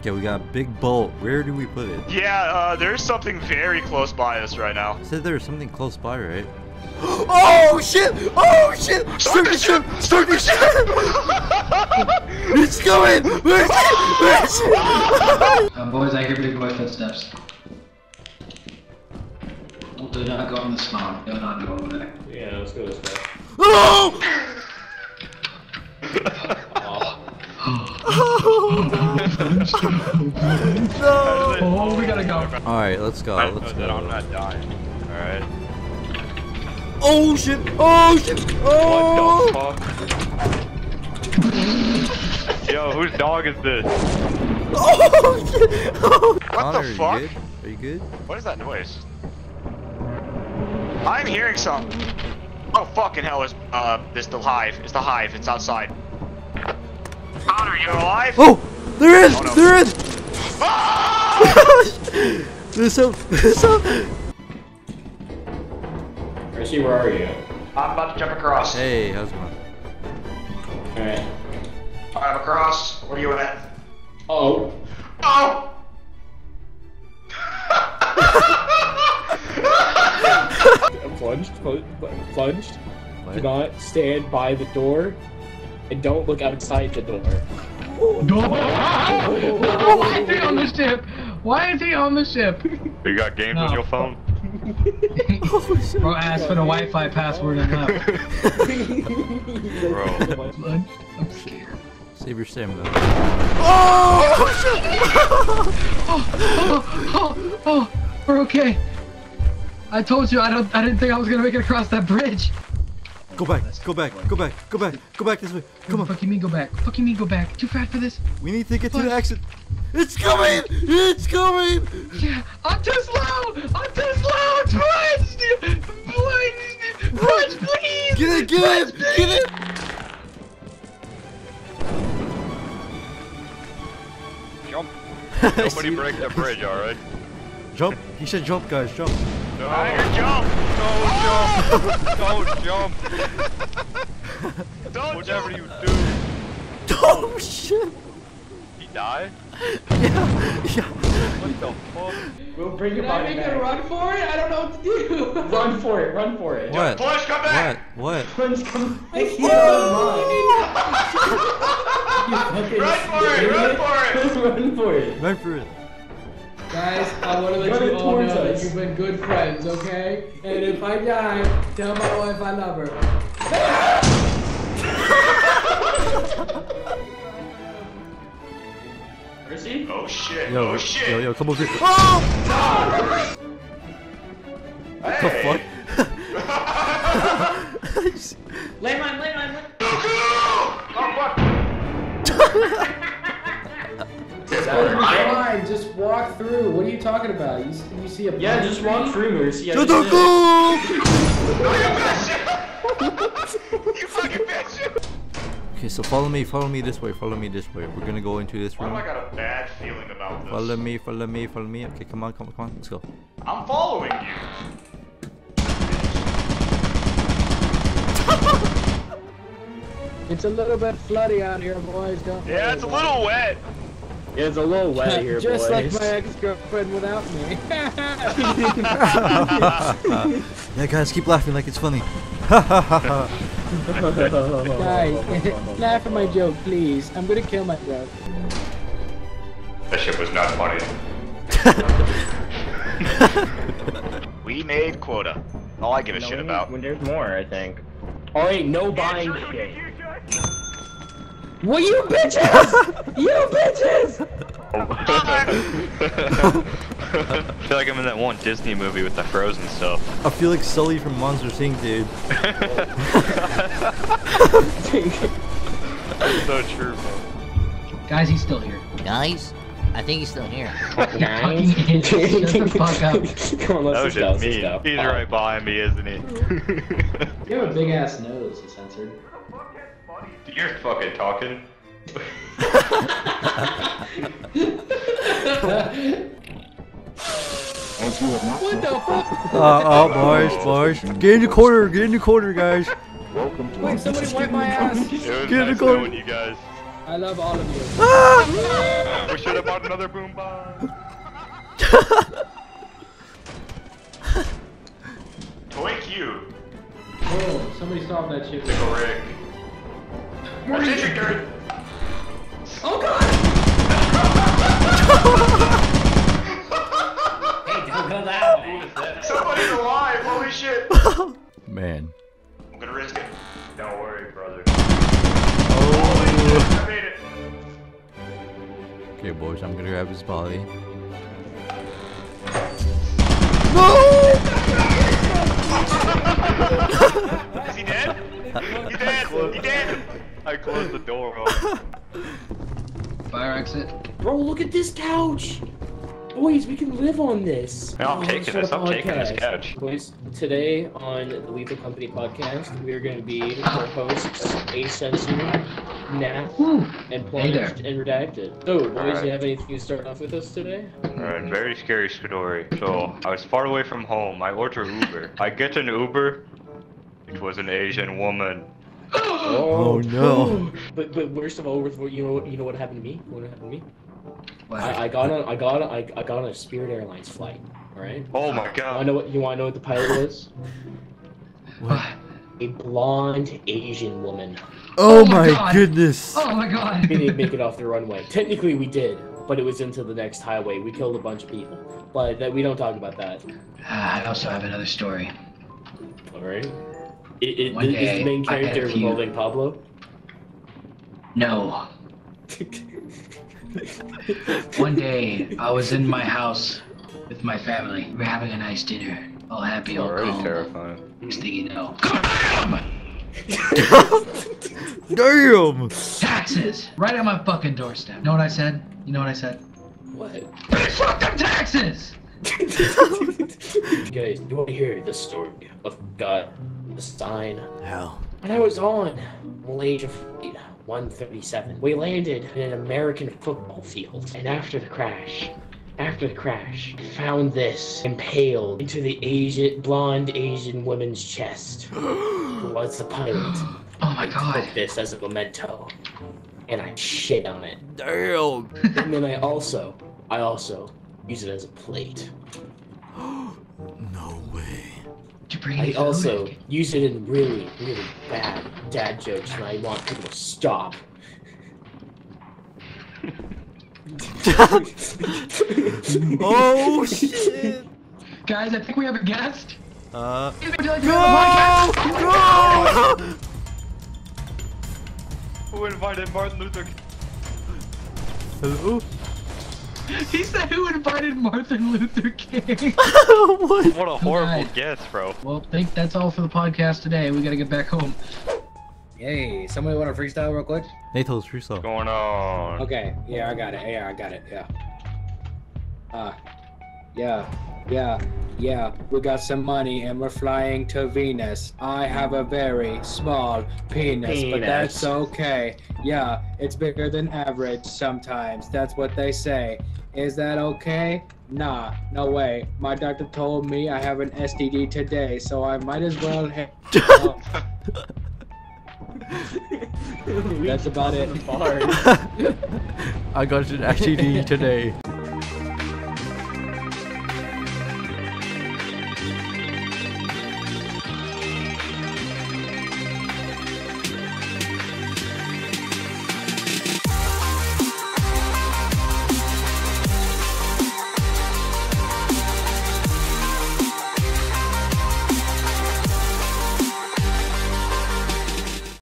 Okay, we got a big bolt. Where do we put it? Yeah, uh, there's something very close by us right now. Said there was something close by, right? oh shit! Oh shit! Start the ship! Start the ship! it's going! Where is it? Where is it? Uh, boys, I hear big boy footsteps. Oh, do not go in the smoke. Do not go over there. Yeah, let's go this way. Oh! no! Oh, we gotta go. Alright, let's go. I Let's know that I'm not dying. Alright. Oh shit! Oh shit! Oh! What the fuck? Yo, whose dog is this? Oh shit! Oh. What Connor, the are fuck? You? Are you good? What is that noise? I'm hearing something. Oh fucking hell! Is uh, this the hive? It's the hive. It's outside. Connor, you're alive? Oh! There is! Oh, no. There is! Ah! There's some. There's some. Richie, where are you? I'm about to jump across. Hey, how's it going? Alright. I'm across. Where are you at? Oh. Oh! Plunged, pl- plunged. What? Do not stand by the door, and don't look outside the door. Why is he on the ship? Why is he on the ship? You got games No. on your phone? Bro asked for the Wi-Fi password and left. Bro. I'm scared. Save your stamina. Oh! oh, oh, oh, we're okay. I told you I don't. I didn't think I was gonna make it across that bridge. Go back, go back, go back, go back, go back this way. Come on. Fuck you mean go back? Fuck you mean go back? Too fat for this? We need to get to the exit. It's coming! It's coming! Yeah, I'm too slow. I'm too slow. Please, please, please, please. Get it, get it, get it! Jump. Nobody break that bridge, alright? Jump. He said jump, guys, jump. No. jump! Don't jump! Don't jump! Don't Whatever you do. Oh shit! He died? Yeah, yeah. What the fuck? We'll bring your Did I body make back. a run for it? I don't know what to do. Run for it, run for it. What? Flash, come What? back! What? Plunge, come. I He's can't. online. Run for it! Run for it! Run for it. Run for it. Guys, I want to let Run you it all know that you've been good friends, okay? And if I die, tell my wife I love her. Where is he? Oh shit! Yo, oh shit! yo, yo, come over here. Oh! The Hey. fuck? Landmine, landmine, landmine. Through. What are you talking about? You, s- you see a Yeah, just tree? walk through, Moose. Yeah, Go, just go, did. go! You fucking bitch! Okay, so follow me, follow me this way, follow me this way. We're gonna go into this Why do I got a bad feeling about this? Follow me, follow me, follow me. Okay, come on, come on, come on, let's go. I'm following you. It's a little bit floody out here, boys. Don't Yeah, it's a little wet. Yeah, it's a little wet here, Just boys. like my ex-girlfriend without me. Yeah, guys, keep laughing like it's funny. Guys, laugh at my joke, please. I'm gonna kill myself. That shit was not funny. we made quota. All I give a shit about. When there's more, I think. Oh wait, no buying shit. What you bitches? you bitches! I feel like I'm in that one Disney movie with the Frozen stuff. I feel like Sully from Monsters Inc., dude. That's so true, man. Guys, he's still here. Guys, I think he's still here. fucking idiot. Shut the fuck up. Come on, let's That was just go, let's me. He's right behind me, isn't he? You have a big ass nose, censored. You're fucking talking. What the fuck? Uh, oh, boys, boys. Get in the corner, get in the corner, guys. Welcome to Wait, somebody wipe my ass. Get in the corner. knowing you guys. I love all of you. Ah! We should have Bought another boom bomb. Toy Q. Oh, somebody solved that shit. Correct. Attention, dirt. Oh god! Hey, don't go that way. Somebody's alive. Holy shit. Man. I'm gonna risk it. Don't worry, brother. Oh. I made it. Okay, boys, I'm gonna grab his body. Is he dead? He dead. He dead. I closed the door. Oh. Fire exit. Bro, look at this couch. Boys, we can live on this. No, I'm Oh, taking this. I'm a taking this couch. Boys, today on the Lethal Company podcast, we are going to be your hosts, A Sensu, Nat, Whew. and Hey and Redacted. So, boys, Alright. you have anything to start off with us today? Alright, very scary story. So, I was far away from home. I ordered Uber. I get an Uber. It was an Asian woman. Oh, oh, no. But but worst of all, you know what you know what happened to me? What happened to me? What? I, I got on I got on, I, I got on a Spirit Airlines flight. All right. Oh my god! I god. know what you want to know what the pilot was? What? A blonde Asian woman. Oh, Oh my my God. goodness. Oh my god. We didn't make it off the runway. Technically, we did, but it was into the next highway. We killed a bunch of people, but that we don't talk about that. I also have another story. All right. It, it, One is day, the main I had character few- involving Pablo? No. One day, I was in my house with my family. We were having a nice dinner. All happy, all Already calm. terrifying. Next thing you know, Damn! Damn. taxes! Right on my fucking doorstep. You know what I said? You know what I said? what? Bitch, fuck them taxes! Guys, you want to hear the story of God, the sign? Hell. When I was on Malaysia Flight 137, we landed in an American football field, and after the crash, after the crash, I found this impaled into the Asian, blonde Asian woman's chest. Who was the pilot? Oh my god. Took this as a memento, and I shit on it. Damn. And then I also, I also use it as a plate. Bring I any food? also use it in really, really bad dad jokes, and I want people to stop. oh, shit. Guys, I think we have a guest. Uh. Would you like to be on the podcast? No! No! Who invited Martin Luther Hello? He said who invited Martin Luther King. what? What a horrible Nice. guess, bro. well, I think that's all for the podcast today. We gotta get back home. Hey, somebody want to freestyle real quick? Nathan's freestyle. What's going on? Okay, yeah, I got it. Yeah, I got it. Yeah. Uh, yeah, yeah, yeah. We got some money and we're flying to Venus. I have a very small penis, but that's okay. Yeah, it's bigger than average sometimes. That's what they say. Is that okay? Nah, no way. My doctor told me I have an STD today, so I might as well. Ha- that's about it. I got an STD today.